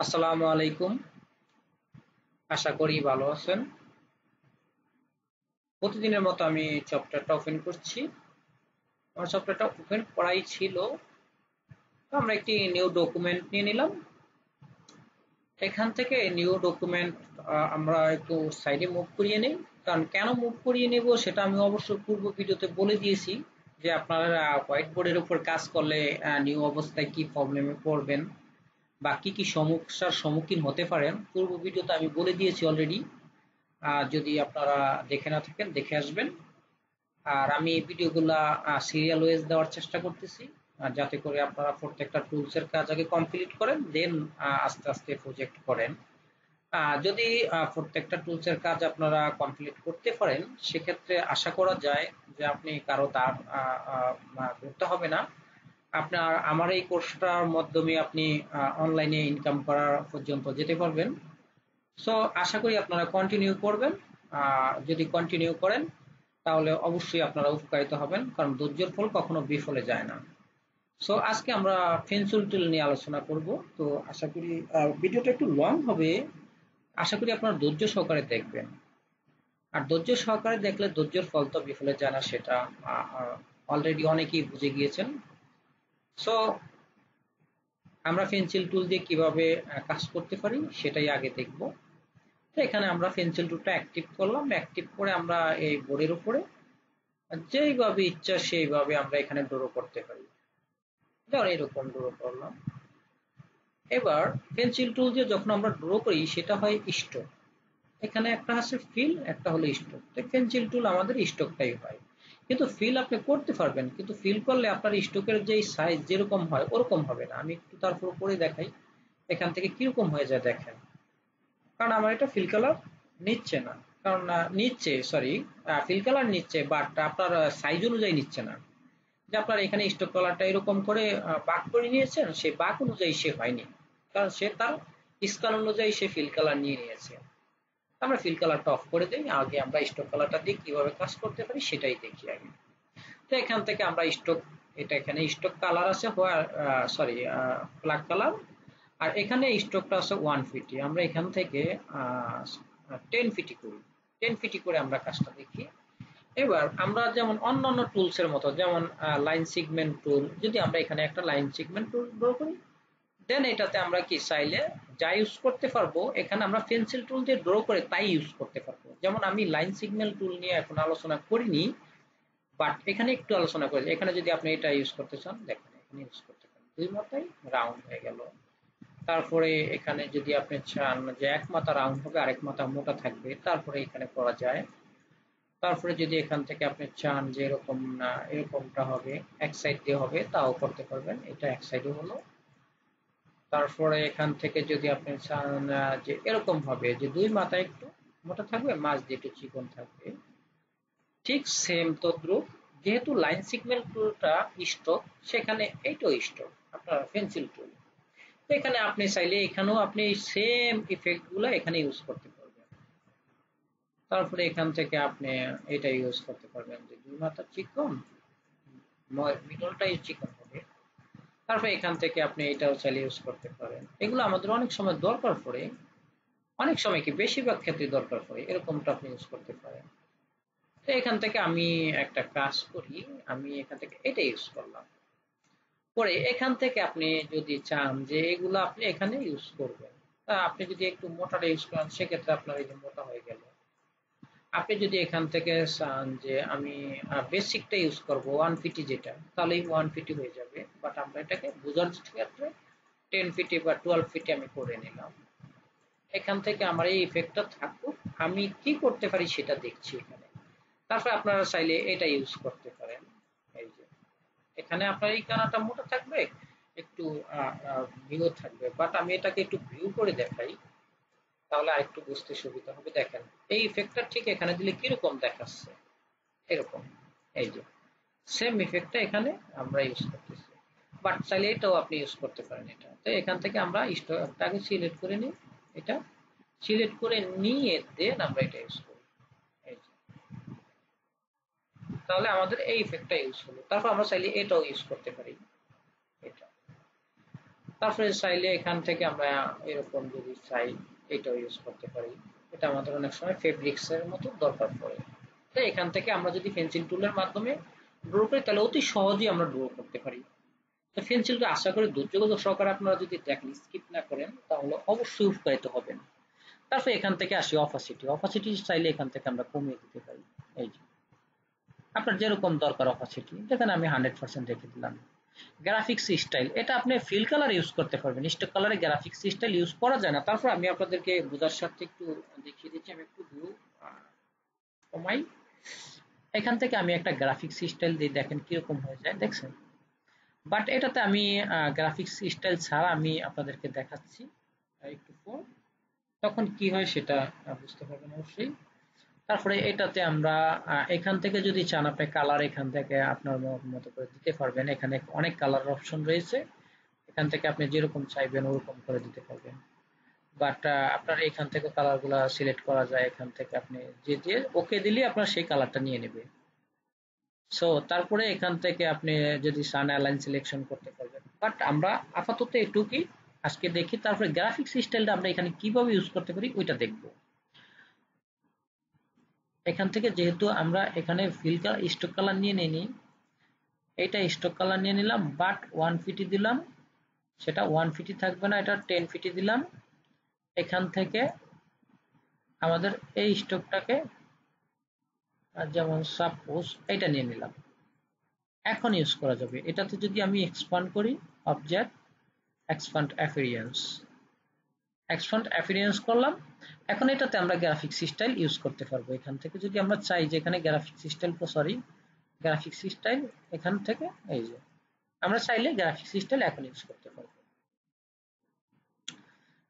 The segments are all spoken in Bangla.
আসসালামু আলাইকুম। আশা করি ভালো আছেন। প্রতিদিনের মতো আমি সফটওয়্যারটা ওপেন করছি। আমার সফটওয়্যারটা ওপেন করাই ছিল। আমরা একটি নিউ ডকুমেন্ট নিয়ে নিলাম। এখান থেকে নিউ ডকুমেন্ট আমরা একটু সাইডে মুভ করিয়ে নিই। কারণ কেন মুভ করিয়ে নেব সেটা আমি অবশ্য পূর্ব ভিডিওতে বলে দিয়েছি যে আপনারা হোয়াইট বোর্ডের উপর কাজ করলে নিউ অবস্থায় কি প্রবলেমে পড়বেন। বা কি কি সমস্যার সম্মুখীন হতে পারেন, পূর্ব ভিডিওতে আমি বলে দিয়েছি অলরেডি আর যদি আপনারা দেখে না থাকেন, দেখে আসবেন। আর আমি এই ভিডিওগুলা সিরিয়াল ওয়েজ দেওয়ার চেষ্টা করতেছি। যাতে করে আপনারা প্রত্যেকটা টুলসের কাজ আগে কমপ্লিট করেন দেন আস্তে আস্তে প্রজেক্ট করেন। যদি প্রত্যেকটা টুলসের কাজ আপনারা কমপ্লিট করতে পারেন, সেক্ষেত্রে আশা করা যায় যে আপনি কারও দাঁড় করতে হবে না। আপনার, আমার এই কোর্সটার মাধ্যমে আপনি অনলাইনে ইনকাম করার পর্যন্ত যেতে পারবেন। সো আশা করি আপনারা কন্টিনিউ করবেন। যদি কন্টিনিউ করেন, তাহলে অবশ্যই আপনারা উপকারিত হবেন, কারণ ধৈর্যের ফল কখনো বিফলে যায় না। সো আজকে আমরা পেন্সিল টুল নিয়ে আলোচনা করব। তো, আশা করি ভিডিওটা একটু লং হবে। আশা করি আপনারা ধৈর্য সহকারে দেখবেন। আর ধৈর্য সহকারে দেখলে ধৈর্যের ফল তো বিফলে যায় না, সেটা অলরেডি অনেকেই বুঝে গিয়েছেন। সো আমরা পেন্সিল টুল দিয়ে কীভাবে কাজ করতে পারি সেটাই আগে দেখব। তো এখানে আমরা পেন্সিল টুলটা অ্যাক্টিভ করলাম। অ্যাক্টিভ করে আমরা এই বোর্ডের উপরে, যেইভাবে ইচ্ছা সেইভাবে আমরা এখানে ড্রো করতে পারি। যেমন এরকম ড্রো করলাম। এবার পেন্সিল টুল দিয়ে যখন আমরা ড্র করি, সেটা হয় স্টোক এখানে একটা আছে ফিল একটা হলো স্টোক তো পেন্সিল টুল আমাদের স্টোকটাই হয়। কিন্তু ফিল আপনি করতে পারবেন, কিন্তু ফিল করলে আপনার স্টোকের যে সাইজ যেরকম হয়, ওরকম হবে না। আমি একটু তারপর করে দেখাই, এখান থেকে কীরকম হয়ে যায় দেখেন। কারণ আমার এটা ফিল কালার নিচ্ছে না। কারণ নিচ্ছে সরি ফিল কালার নিচ্ছে বাট আপনার সাইজ অনুযায়ী নিচ্ছে না। যে আপনার এখানে স্টোক কালারটা এরকম করে বাক করে নিয়েছেন, সে বাক অনুযায়ী সে হয়নি। কারণ সে তার স্কান অনুযায়ী সে ফিল কালার নিয়ে নিয়েছে। আমরা ফিল কালারটা অফ করে দিই, আগে আমরা স্টক কালারটা দিয়ে কীভাবে কাজ করতে পারি, সেটাই দেখি আগে। তো এখান থেকে আমরা স্টক এটা এখানে স্টক কালার আছে সরি ব্ল্যাক কালার আর এখানে স্টকটা আছে ওয়ান ফিটি আমরা এখান থেকে টেন ফিটি করি। টেন ফিটি করে আমরা কাজটা দেখি। এবার আমরা যেমন অন্যান্য টুলসের মতো, যেমন লাইন সিগমেন্ট টুল যদি আমরা এখানে একটা লাইন সিগমেন্ট টুল ড্র করি দেন এটাতে আমরা কি, চাইলে যা ইউজ করতে পারব, এখানে আমরা পেন্সিল টুল দিয়ে ড্র করে তাই ইউজ করতে পারব। যেমন আমি লাইন সিগন্যাল টুল নিয়ে এখন আলোচনা করিনি বাট এখানে একটু আলোচনা করি। এখানে যদি আপনি এটা ইউজ করতে চান, দেখেন এখানে ইউজ করতে পারেন। দুই মাথায় রাউন্ড হয়ে গেল। তারপরে এখানে যদি আপনি চান যে এক মাথা রাউন্ড হবে, আরেক মাথা মোটা থাকবে, তারপরে এখানে করা যায়। তারপরে যদি এখান থেকে আপনি চান যে এরকম না, এরকমটা হবে, এক সাইড দিয়ে হবে, তাও করতে পারবেন। এটা এক সাইডে হলো। তারপরে এখান থেকে যদি আপনি চান যে এরকম হবে যে দুই মাথা একটু মোটা থাকবে মাছ দিয়ে একটু চিকন থাকবে। ঠিক সেম তদ্রুপ, যেহেতু লাইন সিগন্যাল টুলটা স্টক সেখানে এইটাও স্টক আপনার পেন্সিল টুল এখানে আপনি চাইলে এখানেও আপনি সেম ইফেক্টগুলো এখানে ইউজ করতে পারবেন। তারপরে এখান থেকে আপনি এটা ইউজ করতে পারবেন যে দুই মাথা চিকন মিডলটাই চিকন। তারপরে এখান থেকে আপনি এটাও চাইলে ইউজ করতে পারেন। এগুলো আমাদের অনেক সময় দরকার পড়ে। অনেক সময় কি বেশিরভাগ ক্ষেত্রে দরকার পড়ে, এরকমটা আপনি ইউজ করতে পারেন। তো এখান থেকে আমি একটা কাজ করি, আমি এখান থেকে এটা ইউজ করলাম। পরে এখান থেকে আপনি যদি চান যে এগুলো আপনি এখানে ইউজ করবেন। তা আপনি যদি একটু মোটাটা ইউজ করেন, সেক্ষেত্রে আপনার এই যে মোটা হয়ে গেল। আপনি যদি এখান থেকে চান যে আমি বেসিকটা ইউজ করব ওয়ান ফিটি যেটা তাহলে ওয়ান ফিটি হয়ে যাবে। বাট আমরা এটাকে বোঝার ক্ষেত্রে টেন ফিটি বা টুয়েলভ ফিটি আমি করে নিলাম। এখান থেকে আমার এই ইফেক্টটা থাকুক। আমি কি করতে পারি সেটা দেখছি এখানে। তারপরে আপনারা চাইলে এটা ইউজ করতে পারেন। এই যে, এখানে আপনার এই কানাটা মোটা থাকবে, একটু ভিউ থাকবে। বাট আমি এটাকে একটু ভিউ করে দেখাই। তাহলে আরেকটু বুঝতে সুবিধা হবে। দেখেন, এই ইফেক্টটা ঠিক এখানে দিলে কীরকম দেখাচ্ছে? এরকম, এই যে। সেম ইফেক্টটা এখানে আমরা ইউজ করতেছি। বাট চাইলে এটাও আপনি ইউজ করতে পারেন এটা। তো এখান থেকে আমরা স্টকটাকে সিলেক্ট করে নিই। এটা সিলেক্ট করে নিয়ে দেন আমরা এটা ইউজ করি। তাহলে আমাদের এই ইফেক্টটা ইউজ হলো। তারপর আমরা চাইলে এটাও ইউজ করতে পারি। এটা। তারপরে চাইলে এখান থেকে আমরা এরকম যদি চাই এটাও ইউজ করতে পারি। এটা আমাদের অনেক সময় ফেব্রিক্স এর মতো দরকার পড়ে। তো এখান থেকে আমরা যদি পেন্সিল টুলের মাধ্যমে ড্র করি, তাহলে অতি সহজেই আমরা ড্র করতে পারি। তো পেন্সিলটা আশা করি ধৈর্য সহকারে আপনারা যদি দেখেন স্কিপ না করেন, তাহলে অবশ্যই উপকারিত হবেন। তারপর এখান থেকে আসি অপাসিটি অপাসিটি চাইলে এখান থেকে আমরা কমিয়ে দিতে পারি। এই যে, আপনার যেরকম দরকার অপাসিটি যেখানে আমি হান্ড্রেড পার্সেন্ট রেখে দিলাম। গ্রাফিক্স স্টাইল এটা আপনি ফিল কালার ইউজ করতে পারবেন। স্টক কালারে গ্রাফিক্স স্টাইল ইউজ করা যায় না। তারপর আমি আপনাদেরকে বোঝার সাথে একটু দেখিয়ে দিচ্ছি। আমি একটু ভিউ কমাই। এখান থেকে আমি একটা গ্রাফিক্স স্টাইল দিয়ে দেখেন কীরকম হয়ে যায়। দেখছেন? বাট এটাতে আমি গ্রাফিক্স স্টাইল ছাড়া আমি আপনাদেরকে দেখাচ্ছি। একটু পর। তখন কি হয় সেটা বুঝতে পারবেন অবশ্যই। তারপরে এটাতে আমরা এখান থেকে যদি চান আপনি কালার এখান থেকে আপনার মতো করে দিতে পারবেন। এখানে অনেক কালার অপশন রয়েছে। এখান থেকে আপনি যেরকম চাইবেন ওরকম করে দিতে পারবেন। বাট আপনার এখান থেকে কালারগুলা সিলেক্ট করা যায়, এখান থেকে আপনি যে যে ওকে দিলে আপনার সেই কালারটা নিয়ে নেবে। সো তারপরে এখান থেকে আপনি যদি সান অ্যালাইন সিলেকশন করতে পারবেন। বাট আমরা আপাতত এটুকুই আজকে দেখি, তারপরে গ্রাফিক্স স্টাইলটা আমরা এখানে কীভাবে ইউজ করতে পারি, ওইটা দেখব। এখান থেকে যেহেতু আমরা এখানে ফিল কালার স্টক কালার নিয়ে নিই এটা স্টক কালার নিয়ে নিলাম বাট ওয়ান ফিটি দিলাম, সেটা ওয়ান ফিটি থাকবে না, এটা টেন ফিটি দিলাম। এখান থেকে আমাদের এই স্টকটাকে যেমন সাপোজ এটা নিয়ে নিলাম। এখন ইউজ করা যাবে। এটাতে যদি আমি এক্সপান্ড করি object expand appearance expand appearance করলাম। এখন এটাতে আমরা গ্রাফিক্স স্টাইল ইউজ করতে পারব এখান থেকে। যদি আমরা চাই যে এখানে graphics style sorry graphics style এখান থেকে, এই যে, আমরা চাইলে গ্রাফিক্স স্টাইল এখন ইউজ করতে পারব।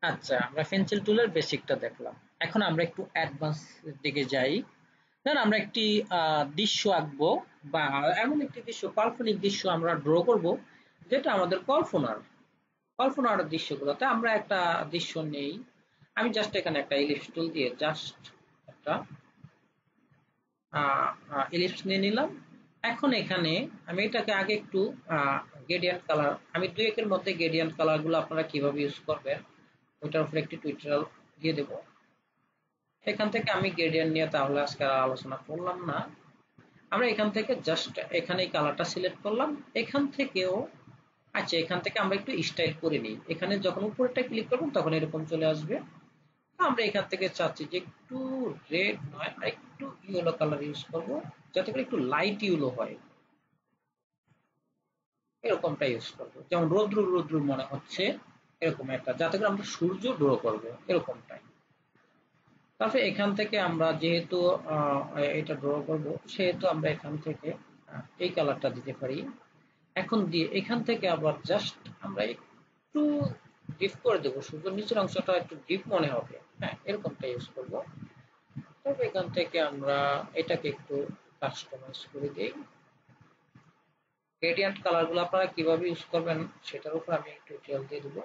আচ্ছা আমরা পেন্সিল টুলের বেসিকটা দেখলাম। এখন আমরা একটু অ্যাডভান্স দিকে যাই। ধরেন আমরা একটি দৃশ্য আঁকবো বা এমন একটি দৃশ্য, কাল্পনিক দৃশ্য আমরা ড্র করব, যেটা আমাদের কল্পনার। কল্পনার দৃশ্যগুলোতে আমরা একটা দৃশ্য নেই। আমি জাস্ট এখানে একটা ইলিপস টুল দিয়ে জাস্ট একটা ইলিপস নিয়ে নিলাম। এখন এখানে আমি এটাকে আগে একটু গেডিয়ান্ট কালার আমি দুই একের মধ্যে গেডিয়ান্ট কালারগুলো আপনারা কীভাবে ইউজ করবেন, ওইটার উপরে একটি টুইটার দিয়ে দেব। এখান থেকে আমি গ্রেডিয়েন্ট নিয়ে তাহলে আজকে আলোচনা করলাম না। আমরা এখান থেকে জাস্ট এখানে এই কালারটা সিলেক্ট করলাম। এখান থেকেও আচ্ছা এখান থেকে আমরা একটু স্টাইল করে নিই। এখানে যখন উপরেরটা ক্লিক করবেন তখন এরকম চলে আসবে। আমরা এখান থেকে চাচ্ছি যে একটু রেড নয়, আর একটু ইয়েলো কালার ইউজ করব, যাতে করে একটু লাইট ইয়েলো হয়। এরকমটা ইউজ করব। যেমন রৌদ্র রৌদ্র মনে হচ্ছে, এরকম একটা, যাতে করে আমরা সূর্য ড্র করব, এরকমটাই। তারপরে এখান থেকে আমরা যেহেতু এটা ড্র করব, সেহেতু আমরা এখান থেকে এই কালারটা দিতে পারি। এখন দিয়ে এখান থেকে আবার জাস্ট আমরা একটু ডিপ করে দেবো। সূর্যের নিচের অংশটা একটু ডিপ মনে হবে। হ্যাঁ এরকমটা ইউজ করব। তবে এখান থেকে আমরা এটাকে একটু কাস্টমাইজ করে দিই। গ্রেডিয়েন্ট কালারগুলো আপনারা কীভাবে ইউজ করবেন সেটার উপর আমি একটু টিউটোরিয়াল দিয়ে দেবো।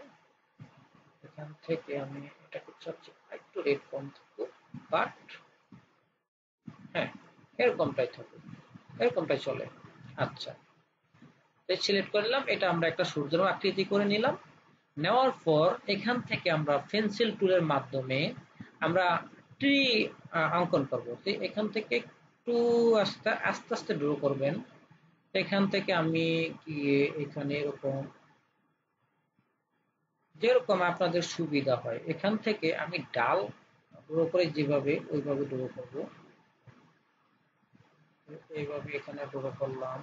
এখান থেকে আমি এটাকে চাচ্ছি একটু রেড কম থাকব বাট হ্যাঁ এরকমটাই থাকুক। এরকমটাই চলে। আচ্ছা। সিলেক্ট করে নিলাম, এটা আমরা একটা সূর্যের আকৃতি করে নিলাম। নেওয়ার পর এখান থেকে আমরা পেন্সিল টুলের মাধ্যমে আমরা ট্রি অঙ্কন করব। এখান থেকে একটু আস্তে আস্তে আস্তে ড্র করবেন। এখান থেকে আমি কি এখানে এরকম, যেরকম আপনাদের সুবিধা হয়, এখান থেকে আমি ডাল ড্র করে যেভাবে, ওইভাবে ড্র করব। এইভাবে এখানে ড্র করলাম।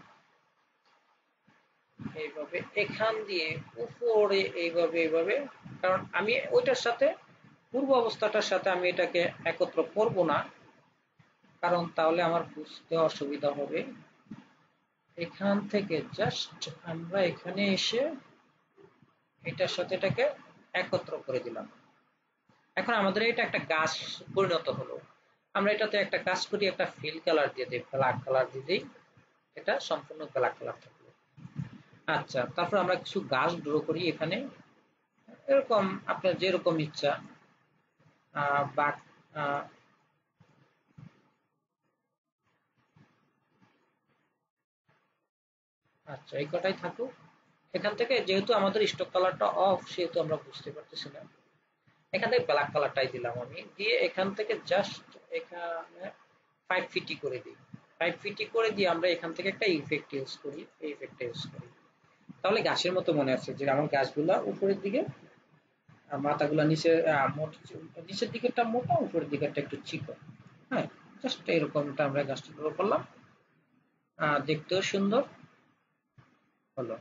এইভাবে, এখান দিয়ে উপরে এইভাবে এইভাবে। কারণ আমি ওইটার সাথে, পূর্ব অবস্থাটার সাথে আমি এটাকে একত্র করব না। কারণ তাহলে আমার বুঝতে অসুবিধা হবে। এখান থেকে জাস্ট আমরা এখানে এসে এটার সাথে এটাকে একত্র করে দিলাম। এখন আমাদের এটা একটা গাছ পরিণত হলো। আমরা এটাতে একটা কাজ করি একটা ফিল কালার দিয়ে দিই ব্ল্যাক কালার দিয়ে দিই। এটা সম্পূর্ণ ব্ল্যাক কালার থাকল আচ্ছা তারপর আমরা কিছু গাছ ড্র করি এখানে। এরকম, আপনার যেরকম ইচ্ছা। বা আচ্ছা এই কটাই থাকুক। এখান থেকে যেহেতু আমাদের স্টক কালারটা অফ সেহেতু আমরা বুঝতে পারতেছি না এখান থেকে ব্ল্যাক কালারটাই দিলাম আমি। দিয়ে এখান থেকে জাস্ট এখানে ফাইভ ফিটি করে দিই। ফাইভ ফিটি করে দিয়ে আমরা এখান থেকে একটা ইফেক্ট ইউজ করি এই ইফেক্টটা ইউজ করি। তাহলে গাছের মতো মনে আছে যে আমার গাছগুলা উপরের দিকে মাথাগুলা নিচে নিচের দিকেরটা মোটা, উপরের দিকেরটা একটু চিকন হ্যাঁ জাস্ট এরকমটা আমরা গাছটা ড্র করলাম। দেখতেও সুন্দর হলো।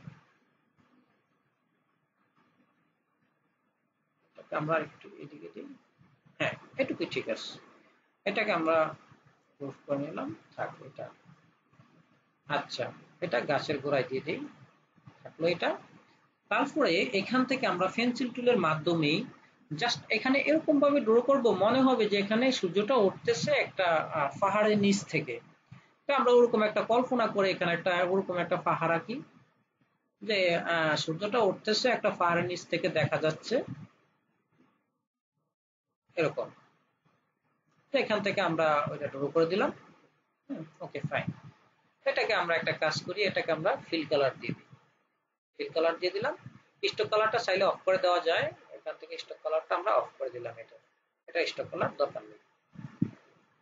আমরা একটু এদিকে দিই। হ্যাঁ এটুকুই ঠিক আছে। এটাকে আমরা প্রুফ করে নিলাম। থাক, এটা আচ্ছা এটা গাছের গোড়ায় দিয়ে দিই। থাকল এটা। তারপরে এখান থেকে আমরা পেন্সিল টুলের মাধ্যমে জাস্ট এখানে এরকম ভাবে ড্র করব, মনে হবে যে এখানে সূর্যটা উঠতেছে একটা পাহাড়ের নিচ থেকে। তো আমরা ওরকম একটা কল্পনা করে এখানে একটা, ওরকম একটা পাহাড় আঁকি। যে সূর্যটা উঠতেছে একটা পাহাড়ের নিচ থেকে দেখা যাচ্ছে। এরকম। তো এখান থেকে আমরা ওইটা ড্র করে দিলাম। ওকে ফাইন এটাকে আমরা একটা কাজ করি, এটাকে আমরা ফিল কালার দিয়ে দিই। ফিল কালার দিয়ে দিলাম। স্টক কালারটা চাইলে অফ করে দেওয়া যায়। এখান থেকে স্টক কালারটা আমরা অফ করে দিলাম এটা। এটা স্টক কালার দরকার নেই।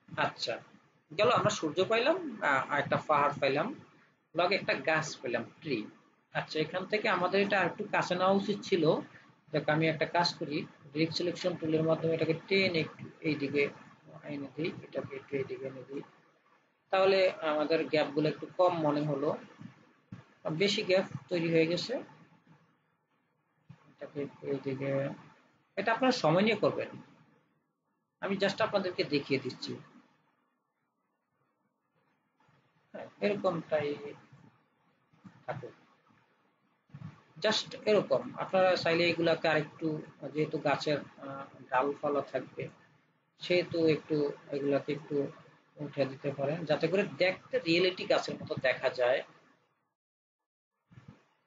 আচ্ছা। গেল, আমরা সূর্য পাইলাম একটা পাহাড় পাইলাম, লগে একটা গাছ পেলাম ট্রি আচ্ছা এখান থেকে আমাদের এটা একটু কাছে নেওয়া উচিত ছিল। যাকে আমি একটা কাজ করি ডিরেক্ট সিলেকশন টুলের মাধ্যমে এটাকে টেন একটু এইদিকে এনে দিই, এটাকে একটু এইদিকে এনে দিই। তাহলে আমাদের গ্যাপগুলো একটু কম মনে হলো। বেশি গ্যাপ তৈরি হয়ে গেছে। এইদিকে, এটা আপনারা সময় নিয়ে করবেন। আমি জাস্ট আপনাদেরকে দেখিয়ে দিচ্ছি। এরকমটাই থাকুক। জাস্ট এরকম। আপনারা চাইলে এগুলাকে আরেকটু, যেহেতু গাছের ডালপালা থাকবে, সেহেতু একটু এগুলাকে একটু উঠে দিতে পারেন, যাতে করে দেখতে রিয়েলিটি গাছের মতো দেখা যায়।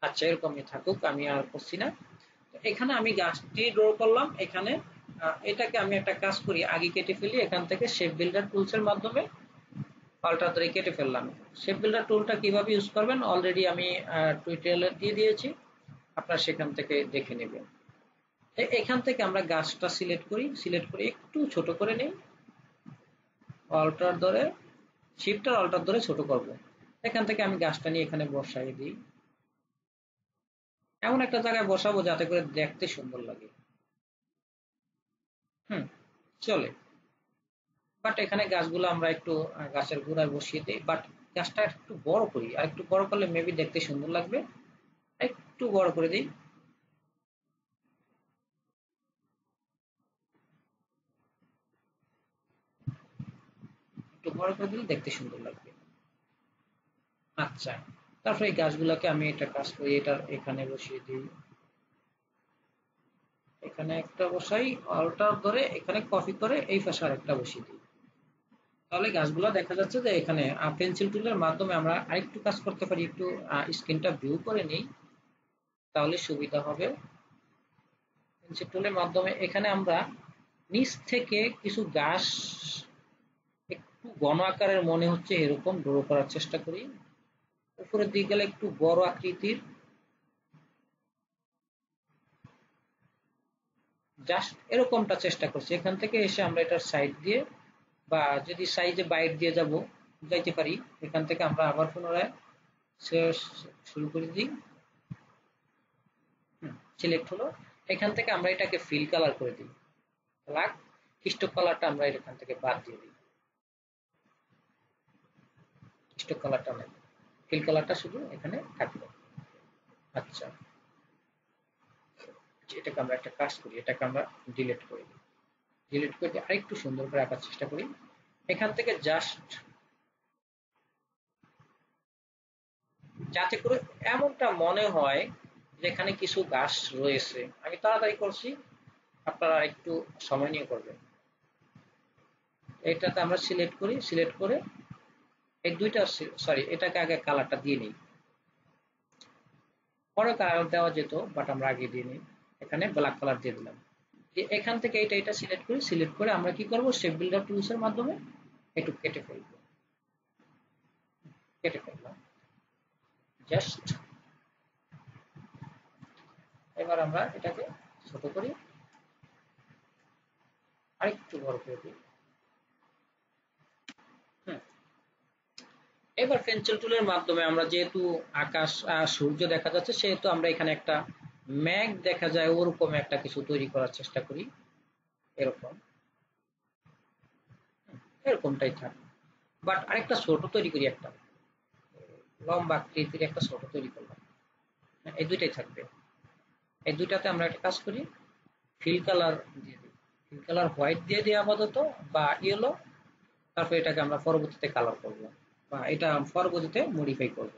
আচ্ছা এরকমই থাকুক, আমি আর করছি না। এখানে আমি গাছটি ড্র করলাম, এখানে এটাকে আমি একটা কাজ করি, আগে কেটে ফেলি, এখান থেকে শেপ বিল্ডার টুলস এর মাধ্যমে পাল্টা ধরে কেটে ফেললাম। শেপ বিল্ডার টুলটা কীভাবে ইউজ করবেন অলরেডি আমি টুইটারে দিয়ে দিয়েছি, আপনারা সেখান থেকে দেখে নেবেন। এখান থেকে আমরা গাছটা সিলেক্ট করি সিলেক্ট করে একটু ছোট করে নিই। অল্টার ধরে শিফটার অল্টার ধরে ছোট করব। এখান থেকে আমি গাছটা নিয়ে এখানে বসাই দিই। এমন একটা জায়গায় বসাবো যাতে করে দেখতে সুন্দর লাগে। হুম, চলে। বাট এখানে গাছগুলো আমরা একটু গাছের গোড়ায় বসিয়ে দিই। বাট গাছটা একটু বড় করি। আর একটু বড় করলে মেবি দেখতে সুন্দর লাগবে। একটু বড় করে দিই। একটু বড় করে দিলে দেখতে সুন্দর লাগবে। আচ্ছা। তারপরে এই গাছগুলোকে আমি এটা কাজ করি, এটা এখানে বসিয়ে দিই। এখানে একটা বসাই অল্টার ধরে এখানে কপি করে এই পাশে আরেকটা বসিয়ে দিই। তাহলে গাছগুলো দেখা যাচ্ছে যে এখানে পেন্সিল টুলের মাধ্যমে আমরা আরেকটু কাজ করতে পারি, একটু স্ক্রিনটা ভিউ করে নিই, তাহলে সুবিধা হবে। পেন্সিল টুলের মাধ্যমে এখানে আমরা নিচ থেকে কিছু গাছ একটু ঘন আকারের মনে হচ্ছে এরকম ড্র করার চেষ্টা করি। উপরের দিকে গেলে একটু বড় আকৃতির। জাস্ট এরকমটা চেষ্টা করছি। এখান থেকে এসে আমরা এটার সাইড দিয়ে বা যদি সাইজে বাইট দিয়ে যাব, যাইতে পারি, এখান থেকে আমরা আবার পুনরায় শুরু করে দিই। সিলেক্ট হলো। এখান থেকে আমরা এটাকে ফিল কালার করে দিই। ব্ল্যাক স্টক কালারটা আমরা এখান থেকে বাদ দিয়ে দিই। স্টক কালারটা নাই ফিল কালারটা শুধু এখানে থাকল আচ্ছা। এটাকে আমরা একটা কাজ করি, এটাকে আমরা ডিলিট করে দিই। ডিলিট করে আরেকটু সুন্দর করে আঁকার চেষ্টা করি। এখান থেকে জাস্ট যাতে করে এমনটা মনে হয় যে এখানে কিছু গাছ রয়েছে। আমি তাড়াতাড়ি করছি, আপনারা একটু সময় নিয়ে করবেন। এটাতে আমরা সিলেক্ট করি সিলেক্ট করে এই দুইটা সরি এটাকে আগে কালারটা দিয়ে নিই। পরে কালার দেওয়া যেত বাট আমরা আগে দিয়ে নিই। এখানে ব্ল্যাক কালার দিয়ে দিলাম। এখান থেকে এটা এটা সিলেক্ট করি সিলেক্ট করে আমরা কি করব? শেপ বিল্ডার টুলস এর মাধ্যমে একটু কেটে ফেলব। কেটে ফেললাম। জাস্ট এবার আমরা এটাকে ছোট করি। আরেকটু বড় করে দিই। এবার পেন্সিল টুলের মাধ্যমে আমরা যেহেতু আকাশ সূর্য দেখা যাচ্ছে, সেহেতু আমরা এখানে একটা ম্যাগ দেখা যায়, ওরকম একটা কিছু তৈরি করার চেষ্টা করি। এরকম। এরকমটাই থাক। বাট আরেকটা ছোট তৈরি করি একটা। লম্বা আকৃতির একটা ছোট তৈরি করলাম। এই দুইটাই থাকবে। এই দুইটাতে আমরা একটা কাজ করি ফিল কালার দিয়ে দিই। ফিল কালার হোয়াইট দিয়ে দিই আপাতত, বা ইয়েলো তারপর এটাকে আমরা পরবর্তীতে কালার করব। বা এটা পরবর্তীতে মডিফাই করব।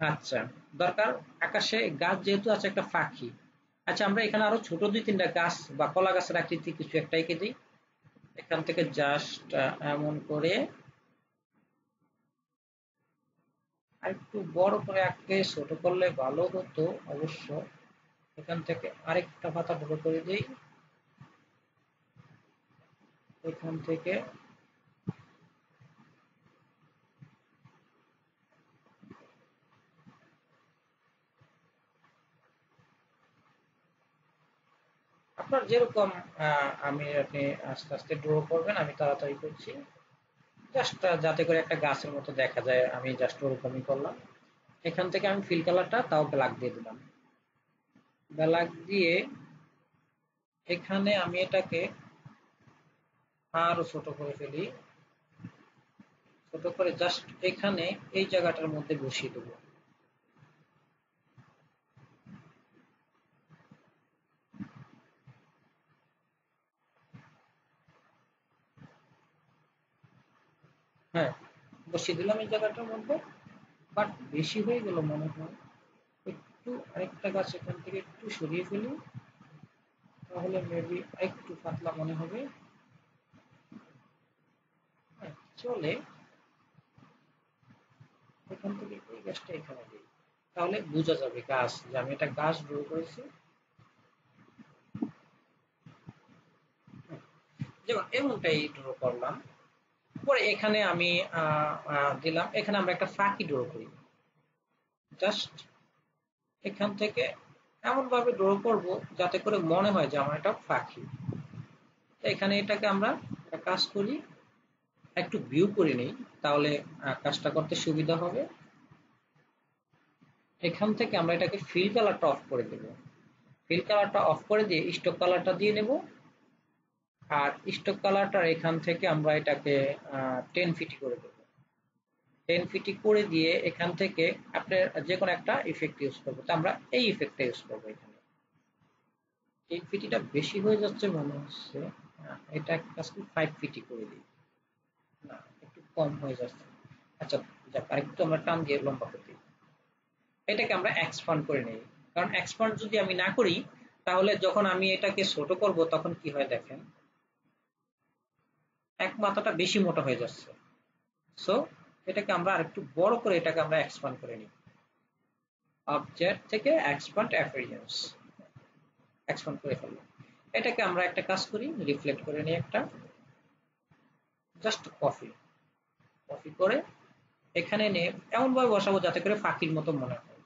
আচ্ছা দরকার আকাশে গাছ যেহেতু আছে একটা পাখি। আচ্ছা আমরা এখানে আরও ছোট দুই তিনটা গাছ বা কলা গাছের আকৃতি কিছু একটা এঁকে দিই। এখান থেকে জাস্ট এমন করে আরেকটু বড় করে আঁকতে, ছোট করলে ভালো হতো অবশ্য। এখান থেকে আরেকটা পাতা বড় করে দিই। এখান থেকে আপনার যেরকম আমি আপনি আস্তে আস্তে ড্র করবেন, আমি তাড়াতাড়ি করছি। জাস্ট যাতে করে একটা গাছের মতো দেখা যায়, আমি জাস্ট ওরকমই করলাম। এখান থেকে আমি ফিল কালারটা তাও ব্ল্যাক দিয়ে দিলাম। ব্ল্যাক দিয়ে এখানে আমি এটাকে আরও ছোট করে ফেলি। ছোট করে জাস্ট এখানে এই জায়গাটার মধ্যে বসিয়ে দেবো। হ্যাঁ বসিয়ে দিলাম এই জায়গাটার মধ্যে বাট বেশি হয়ে গেল মনে হয় একটু আরেকটা গাছ এখান থেকে একটু সরিয়ে ফেলি তাহলে মেবি একটু পাতলা মনে হবে। হ্যাঁ, চলে এখান থেকে এই গাছটা এখানে দিই। তাহলে বোঝা যাবে গাছ যে আমি এটা গাছ ড্র করেছি। হ্যাঁ, যেমন এমনটাই ড্র করলাম। পরে এখানে আমি দিলাম। এখানে আমরা একটা ফাঁকি ড্র করি। জাস্ট এখান থেকে এমন ভাবে ড্র করব যাতে করে মনে হয় যে আমার এটা ফাঁকি। এখানে এটাকে আমরা কাজ করি, একটু ভিউ করে নিই, তাহলে কাজটা করতে সুবিধা হবে। এখান থেকে আমরা এটাকে ফিল কালারটা অফ করে দেব। ফিল কালারটা অফ করে দিয়ে স্টক কালারটা দিয়ে নেব। আর স্টক কালারটার এখান থেকে আমরা এটাকে টেন ফিটি করে দেব। টেন ফিটি করে দিয়ে এখান থেকে আপনার যে কোনো একটা ইফেক্ট ইউজ করব। তো আমরা এই ইফেক্টটা ইউজ করব এখানে। এই ফিটিটা বেশি হয়ে যাচ্ছে মনে হচ্ছে এটা কাজ ফাইভ ফিটি করে দিই। না, একটু কম হয়ে যাচ্ছে। আচ্ছা যাক, আরেকটু আমরা টান দিয়ে লম্বা করে দিই। এটাকে আমরা এক্সপান্ড করে নিই। কারণ এক্সপান্ড যদি আমি না করি, তাহলে যখন আমি এটাকে ছোট করব, তখন কি হয় দেখেন? এক মাথাটা বেশি মোটা হয়ে যাচ্ছে। সো এটাকে আমরা আরেকটু বড় করে এটাকে আমরা এক্সপান্ড করে নিই। অবজেক্ট থেকে এক্সপান্ড অ্যাপিয়ারেন্স এক্সপান্ড করে ফেললাম। এটাকে আমরা একটা কাজ করি রিফ্লেক্ট করে নিই একটা। জাস্ট কফি কপি করে এখানে নিয়ে এমন ভাবে বসাবো যাতে করে ফাঁকির মতো মনে হয়।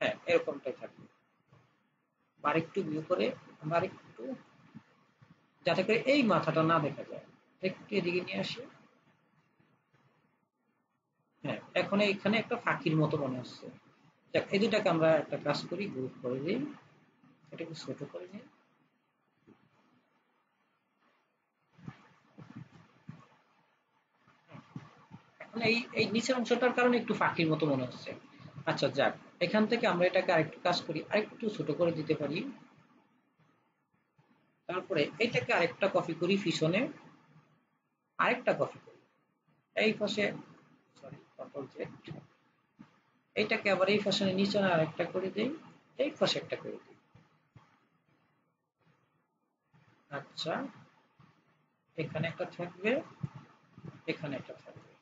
হ্যাঁ এরকমটাই থাকবে। আর একটু ভিউ করে আমরা একটু যাতে করে এই মাথাটা না দেখা যায়। একটু এদিকে নিয়ে আসি। হ্যাঁ এখন এখানে একটা ফাঁকির মতো মনে হচ্ছে। এই দুটাকে আমরা একটা কাজ করি গ্রুপ করে দিই। এটাকে ছোট করে এখন এই এই নিচের অংশটার কারণে একটু ফাঁকির মতো মনে হচ্ছে। আচ্ছা যাক, এখান থেকে আমরা এটাকে আরেকটু কাজ করি, আরেকটু ছোট করে দিতে পারি। তারপরে এটাকে আরেকটা কপি করি পিছনে আরেকটা কপি করি। এই পাশে সরি কন্ট্রোল এইটাকে আবার এই পাশে নিচে আরেকটা করে দেই। এই পাশে একটা করে দিই। আচ্ছা এখানে একটা থাকবে, এখানে একটা থাকবে,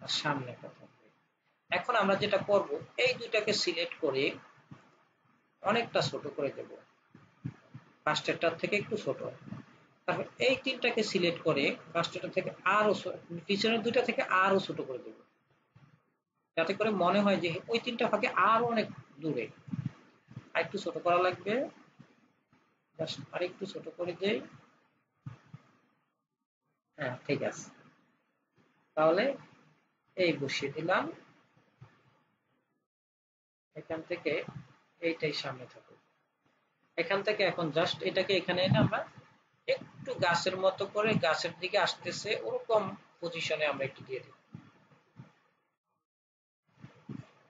আর সামনে একটা থাকবে। এখন আমরা যেটা করব, এই দুটাকে সিলেক্ট করে অনেকটা ছোট করে দেবো। ফার্স্টেরটার থেকে একটু ছোট। তারপর এই তিনটাকে সিলেক্ট করে ফার্স্টেরটা থেকে আরও পিছনের দুইটা থেকে আরও ছোট করে দেব। যাতে করে মনে হয় যে ওই তিনটা ফাঁকে আরও অনেক দূরে। আরেকটু ছোট করা লাগবে। আরেকটু ছোট করে দেই। হ্যাঁ ঠিক আছে। তাহলে এই বসিয়ে দিলাম। এখান থেকে এইটাই সামনে থাকুক। এখান থেকে এখন জাস্ট এটাকে এখানে এনে আমরা একটু গাছের মতো করে গাছের দিকে আসতেছে, ওরকম পজিশনে আমরা একটু দিয়ে দিব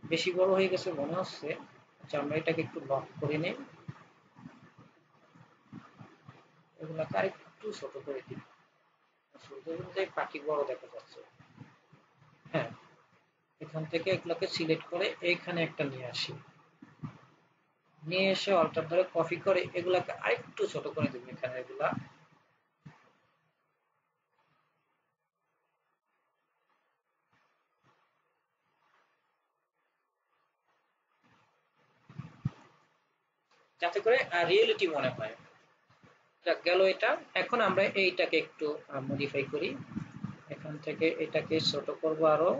বেশি বড় হয়ে গেছে মনে হচ্ছে আচ্ছা আমরা এটাকে একটু লক করে নিই। এগুলাকে আর একটু ছোট করে দিই। পাখি বড় দেখা যাচ্ছে। হ্যাঁ এখান থেকে এগুলোকে সিলেক্ট করে এখানে একটা নিয়ে আসি। নিয়ে এসে অল্টার ধরে কপি করে এগুলাকে আরেকটু ছোট করে দেবেন এখানে এগুলা। যাতে করে রিয়েলিটি মনে হয়। গেল এটা। এখন আমরা এইটাকে একটু মডিফাই করি। এখান থেকে এটাকে ছোট করব আরও।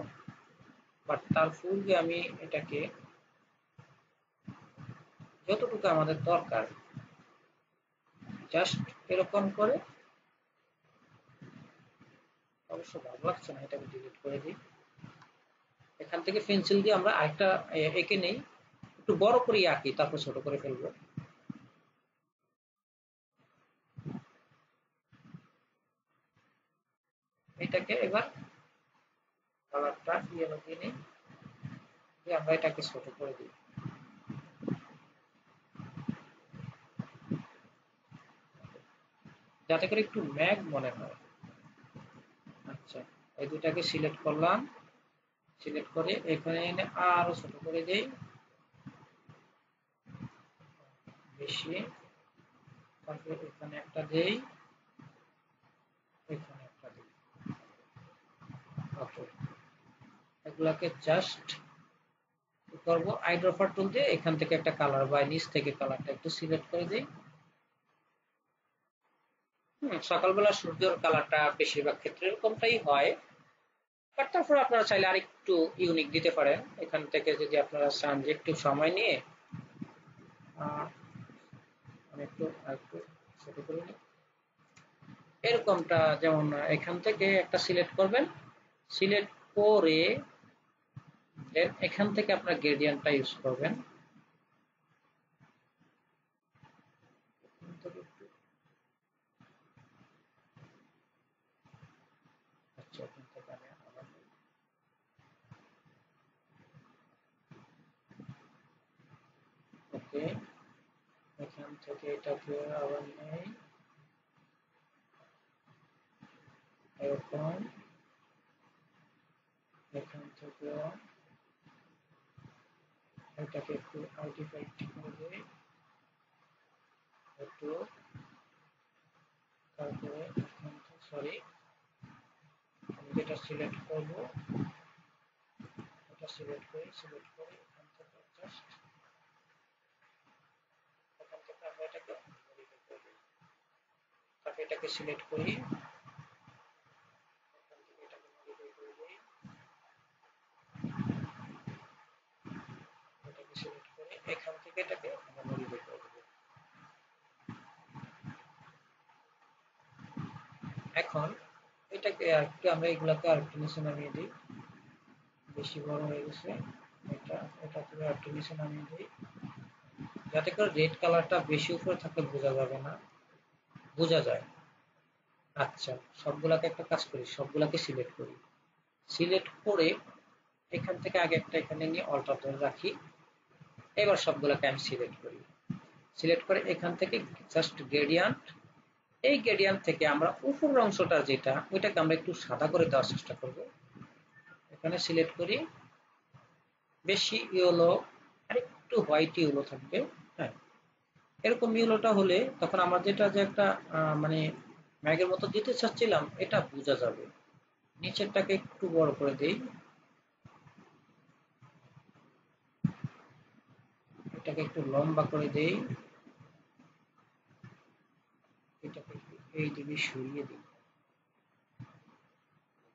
বাট তার পূর্বে আমি এটাকে যতটুকু আমাদের দরকার জাস্ট এরকম করে, অবশ্য ভালো লাগছে না এটাকে ডিলিট করে দিই। এখান থেকে পেন্সিল দিয়ে আমরা আরেকটা এঁকে নেই, একটু বড় করে আঁকি, তারপর ছোট করে ফেলব। এটাকে এবার কালারটা ইয়েলো দিয়ে নিই আমরা এটাকে ছোট করে দিই। যাতে করে একটু ম্যাগ মনে হয়। আচ্ছা এই দুটাকে সিলেক্ট করলাম। সিলেক্ট করে এখানে এনে আরও ছোট করে দেই। বেশি। তারপরে এখানে একটা দেই। এখানে একটা দিই। এগুলাকে জাস্ট করব? আইড্রফার টুল দিয়ে এখান থেকে একটা কালার বা নিচ থেকে কালারটা একটু সিলেক্ট করে দিই। সকালবেলা সূর্যের কালারটা বেশিরভাগ ক্ষেত্রে এরকমটাই হয়। বাট তারপর আপনারা চাইলে আরেকটু ইউনিক দিতে পারেন। এখান থেকে যদি আপনারা চান যে একটু সময় নিয়ে একটু একটু ছোট করে এরকমটা যেমন এখান থেকে একটা সিলেক্ট করবেন। সিলেক্ট করে এখান থেকে আপনার গ্রেডিয়েন্টটা ইউজ করবেন ওকে এখান থেকে এটাকে আবার নেই এরকম এখান থেকে এটাকে একটু আইডেন্টিফাই করে একটু তারপরে এখান সরি আমি যেটা সিলেক্ট করব, এটা সিলেক্ট করি সিলেক্ট করে এখান থেকে জাস্ট এখান থেকে আমরা এটাকে তারপর এটাকে সিলেক্ট করি। এখান এটাকে থেকে এটাকে আমরা এগুলাকে আরেকটু নিচে নামিয়ে দিই। বেশি বড় হয়ে গেছে। এটা এটা থেকে নিচে নামিয়ে দিই। যাতে করে রেড কালারটা বেশি উপরে থাকলে বোঝা যাবে না। বোঝা যায়। আচ্ছা সবগুলাকে একটা কাজ করি, সবগুলাকে সিলেক্ট করি। সিলেক্ট করে এখান থেকে আগে একটা এখানে নিয়ে অল্টার ধরে রাখি। এবার সবগুলাকে আমি সিলেক্ট করি। সিলেক্ট করে এখান থেকে জাস্ট গ্রেডিয়ান্ট এই গ্রেডিয়ান্ট থেকে আমরা উপরের অংশটা যেটা, ওইটাকে আমরা একটু সাদা করে দেওয়ার চেষ্টা করব। এখানে সিলেক্ট করি। বেশি ইয়েলো আর একটু হোয়াইট ইয়েলো থাকবে। এরকম ইয়েলোটা হলে তখন আমরা যেটা যে একটা মানে ম্যাগের মতো দিতে চাচ্ছিলাম, এটা বোঝা যাবে। নিচেরটাকে একটু বড় করে দেই। এটাকে একটু লম্বা করে দেই। এটাকে এই দিকে সরিয়ে দিই।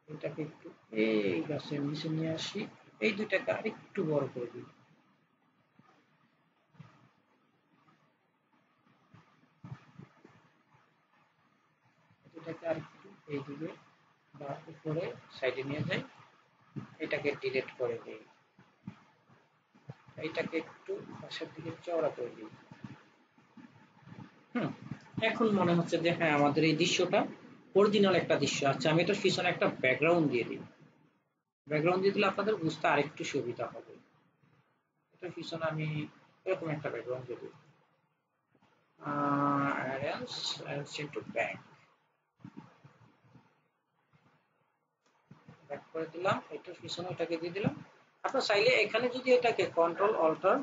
এটাকে একটু এই গাছের নিচে নিয়ে আসি। এই দুইটাকে আরেকটু বড় করে দিই। আর একটু এইদিকে বা উপরে সাইডে নিয়ে যাই এটাকে ডিলিট করে দিই এইটাকে একটু পাশের দিকে চওড়া করে দিই হুম এখন মনে হচ্ছে যে হ্যাঁ আমাদের এই দৃশ্যটা অরিজিনাল একটা দৃশ্য আচ্ছা আমি এটার পিছনে একটা ব্যাকগ্রাউন্ড দিয়ে দিই। ব্যাকগ্রাউন্ড দিয়ে দিলে আপনাদের বুঝতে আরেকটু সুবিধা হবে। এটার পিছনে আমি এরকম একটা ব্যাকগ্রাউন্ড দিয়ে দিই। arrange arrange into back back করে দিলাম, এটার পিছনে এটাকে দিয়ে দিলাম। আপনার চাইলে এখানে যদি এটাকে কন্ট্রোল অল্টার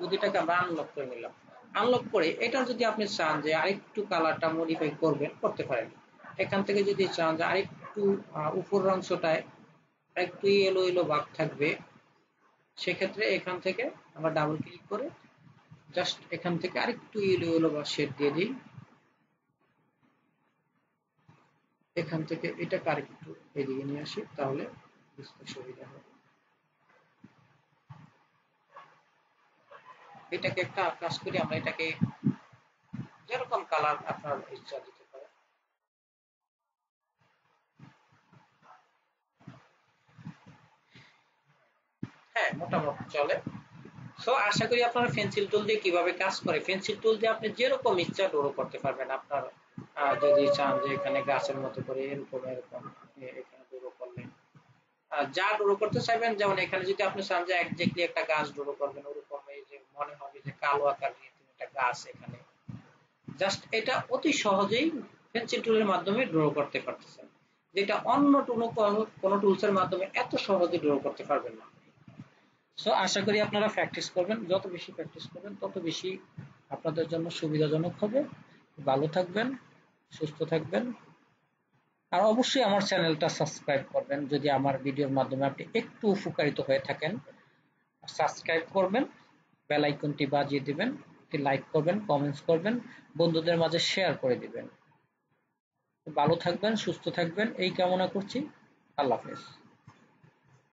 যদি এটাকে আমরা আনলক করে নিলাম। আনলক করে এটা যদি আপনি চান যে আরেকটু কালারটা মডিফাই করবেন, করতে পারেন। এখান থেকে যদি চান যে আরেকটু উপর অংশটায় একটু এলো এলো ভাগ থাকবে, সেক্ষেত্রে এখান থেকে আমরা ডাবল ক্লিক করে জাস্ট এখান থেকে আরেকটু এলো এলো বা শেড দিয়ে দিই। এখান থেকে এটাকে আরেকটু এদিকে নিয়ে আসি, তাহলে বুঝতে সুবিধা হবে। এটাকে একটা কাজ করি আমরা এটাকে যেরকম কালার আপনার ইচ্ছা দিতে পারে হ্যাঁ মোটামুটি চলে। সো আশা করি আপনারা পেন্সিল টুল দিয়ে কীভাবে কাজ করে পেন্সিল টুল দিয়ে আপনি যেরকম ইচ্ছা ড্র করতে পারবেন আপনার যদি চান যে এখানে গাছের মতো করে এরকম এরকম এখানে ড্র করলেন। আর যা ড্র করতে চাইবেন, যেমন এখানে যদি আপনি চান যে একজাক্টলি একটা গাছ ড্র করবেন, ওরকম এই যে মনে হবে যে কালো আকার নিয়ে তুমি একটা গাছ এখানে। জাস্ট এটা অতি সহজেই পেন্সিল টুলের মাধ্যমে ড্র করতে পারতেছেন। যেটা অন্য কোনো টুলসের মাধ্যমে এত সহজে ড্র করতে পারবেন না। সো আশা করি আপনারা প্র্যাকটিস করবেন। যত বেশি প্র্যাকটিস করবেন, তত বেশি আপনাদের জন্য সুবিধাজনক হবে। ভালো থাকবেন। সুস্থ থাকবেন। আর অবশ্যই আমার চ্যানেলটা সাবস্ক্রাইব করবেন যদি আমার ভিডিওর মাধ্যমে আপনি একটু উপকারিত হয়ে থাকেন। সাবস্ক্রাইব করবেন, বেল আইকনটি বাজিয়ে দিবেন, একটি লাইক করবেন, কমেন্টস করবেন, বন্ধুদের মাঝে শেয়ার করে দিবেন। ভালো থাকবেন, সুস্থ থাকবেন, এই কামনা করছি। আল্লাহ হাফেজ।